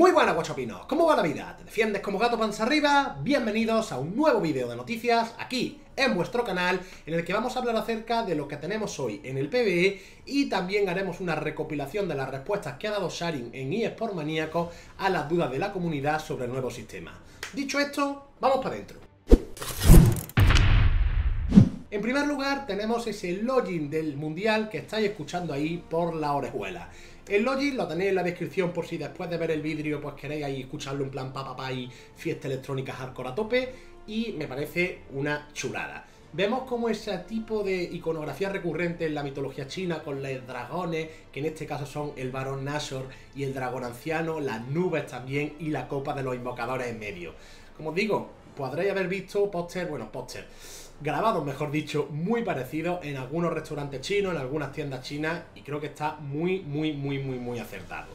Muy buenas guachopinos, ¿cómo va la vida? ¿Te defiendes como gato panza arriba? Bienvenidos a un nuevo vídeo de noticias aquí en vuestro canal en el que vamos a hablar acerca de lo que tenemos hoy en el PvE y también haremos una recopilación de las respuestas que ha dado Sharing en eSport Maníaco a las dudas de la comunidad sobre el nuevo sistema. Dicho esto, vamos para adentro. En primer lugar tenemos ese login del mundial que estáis escuchando ahí por la orejuela. El login lo tenéis en la descripción por si después de ver el vídeo pues queréis ahí escucharlo en plan papá y fiesta electrónica hardcore a tope y me parece una chulada. Vemos como ese tipo de iconografía recurrente en la mitología china con los dragones, que en este caso son el varón Nashor y el dragón anciano, las nubes también y la copa de los invocadores en medio. Como os digo, podréis haber visto póster, bueno, póster grabados, mejor dicho, muy parecidos en algunos restaurantes chinos, en algunas tiendas chinas, y creo que está muy, muy, muy, muy, muy acertado.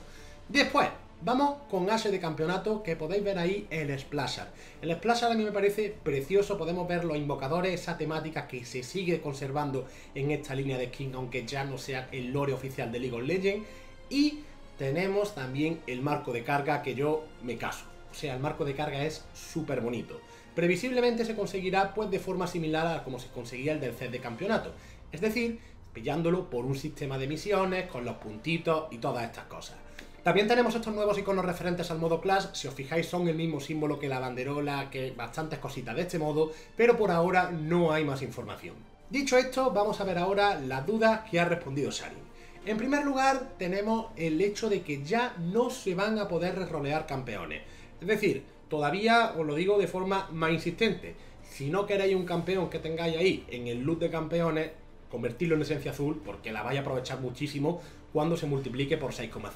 Después, vamos con Ases de campeonato, que podéis ver ahí el Splasher. El Splasher a mí me parece precioso, podemos ver los invocadores, esa temática que se sigue conservando en esta línea de skin, aunque ya no sea el lore oficial de League of Legends, y tenemos también el marco de carga, que yo me caso. O sea, el marco de carga es súper bonito. Previsiblemente se conseguirá pues de forma similar a como se conseguía el del set de campeonato, es decir, pillándolo por un sistema de misiones, con los puntitos y todas estas cosas. También tenemos estos nuevos iconos referentes al modo Clash, si os fijáis son el mismo símbolo que la banderola, que bastantes cositas de este modo, pero por ahora no hay más información. Dicho esto, vamos a ver ahora las dudas que ha respondido Sharin. En primer lugar, tenemos el hecho de que ya no se van a poder rerolear campeones. Es decir, todavía os lo digo de forma más insistente. Si no queréis un campeón que tengáis ahí en el loot de campeones, convertirlo en esencia azul porque la vais a aprovechar muchísimo cuando se multiplique por 6,5.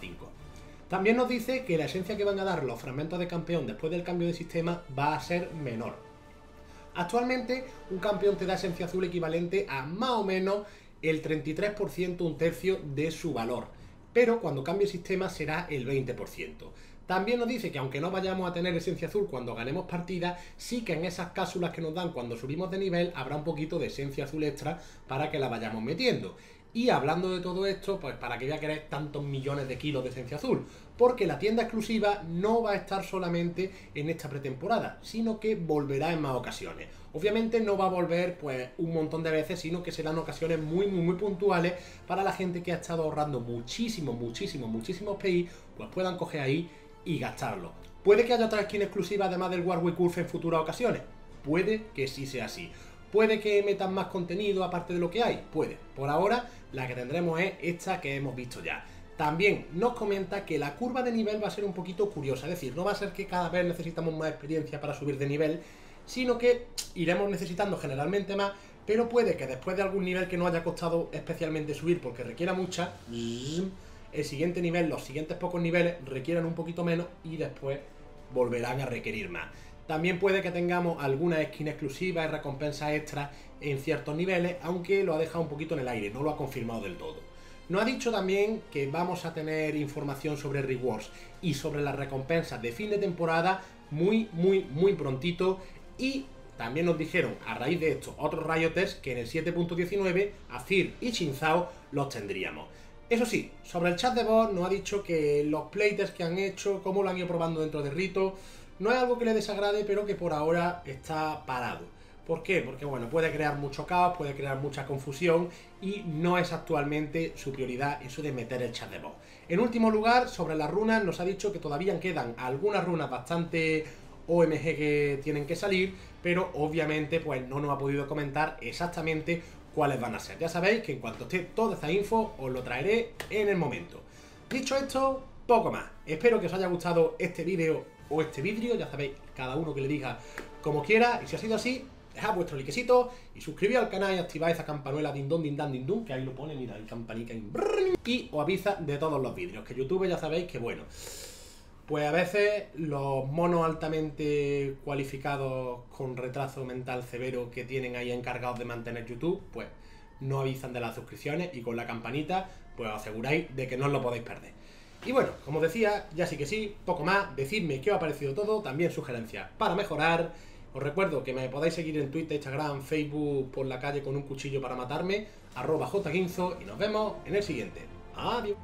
También nos dice que la esencia que van a dar los fragmentos de campeón después del cambio de sistema va a ser menor. Actualmente un campeón te da esencia azul equivalente a más o menos el 33%, un tercio de su valor, pero cuando cambie el sistema será el 20%. También nos dice que aunque no vayamos a tener esencia azul cuando ganemos partida, sí que en esas cápsulas que nos dan cuando subimos de nivel habrá un poquito de esencia azul extra para que la vayamos metiendo. Y hablando de todo esto, pues para que voy a querer tantos millones de kilos de esencia azul, porque la tienda exclusiva no va a estar solamente en esta pretemporada, sino que volverá en más ocasiones. Obviamente no va a volver pues un montón de veces, sino que serán ocasiones muy muy muy puntuales para la gente que ha estado ahorrando muchísimo, muchísimo, muchísimos PI, pues puedan coger ahí y gastarlo. ¿Puede que haya otra skin exclusiva además del Warwick Wolf en futuras ocasiones? Puede que sí sea así. ¿Puede que metan más contenido aparte de lo que hay? Puede. Por ahora, la que tendremos es esta que hemos visto ya. También nos comenta que la curva de nivel va a ser un poquito curiosa, es decir, no va a ser que cada vez necesitamos más experiencia para subir de nivel, sino que iremos necesitando generalmente más, pero puede que después de algún nivel que no haya costado especialmente subir porque requiera mucha, el siguiente nivel, los siguientes pocos niveles requieran un poquito menos y después volverán a requerir más. También puede que tengamos alguna skin exclusiva y recompensa extra en ciertos niveles, aunque lo ha dejado un poquito en el aire, no lo ha confirmado del todo. Nos ha dicho también que vamos a tener información sobre rewards y sobre las recompensas de fin de temporada muy, muy, muy prontito. Y también nos dijeron, a raíz de esto, otros Rioters que en el 7.19, Azir y Shinzao los tendríamos. Eso sí, sobre el chat de voz nos ha dicho que los playtests que han hecho, cómo lo han ido probando dentro de Rito, no es algo que le desagrade, pero que por ahora está parado. ¿Por qué? Porque bueno, puede crear mucho caos, puede crear mucha confusión y no es actualmente su prioridad eso de meter el chat de voz. En último lugar, sobre las runas, nos ha dicho que todavía quedan algunas runas bastante OMG que tienen que salir, pero obviamente pues no nos ha podido comentar exactamente cuáles van a ser. Ya sabéis que en cuanto esté toda esta info, os lo traeré en el momento. Dicho esto, poco más. Espero que os haya gustado este vídeo o este vidrio, ya sabéis, cada uno que le diga como quiera, y si ha sido así, dejad vuestro likecito y suscribíos al canal y activad esa campanuela din don din dan din dun, que ahí lo pone, mira, el campanica y os avisa de todos los vídeos, que YouTube ya sabéis que bueno, pues a veces los monos altamente cualificados con retraso mental severo que tienen ahí encargados de mantener YouTube, pues no avisan de las suscripciones y con la campanita pues os aseguráis de que no os lo podéis perder. Y bueno, como decía, ya sí que sí, poco más, decidme qué os ha parecido todo, también sugerencias para mejorar. Os recuerdo que me podáis seguir en Twitter, Instagram, Facebook, por la calle con un cuchillo para matarme, arroba jguinzo y nos vemos en el siguiente. Adiós.